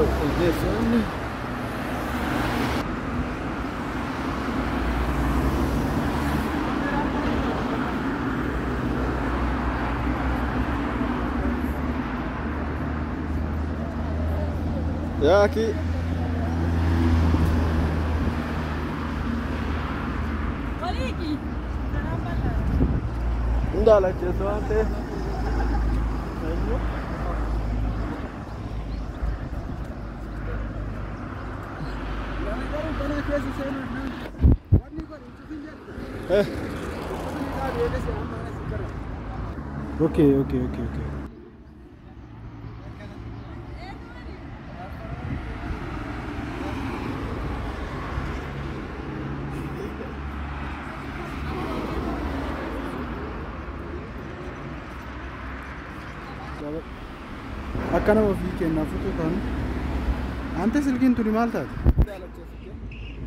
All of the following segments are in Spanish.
eu fui levando. Aqui. Olha aqui. Não dá, né? Letícia, só até. Aí, Yaaki Colleghi, hundaa lacheessu waan ta'eef Eh. Okay, okay, okay, okay. Akka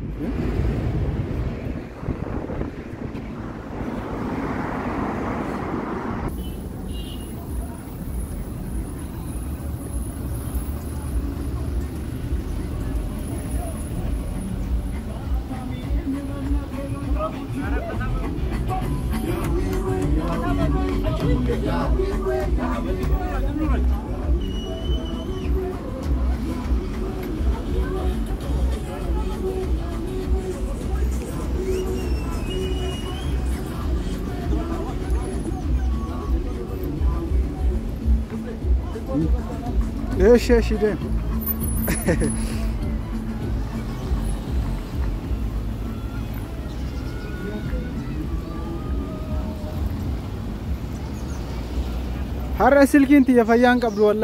Yeah, we win, yeah, we win, yeah, we win. إيش إيش يدين حرة سلكي انت يا فيان قبل والله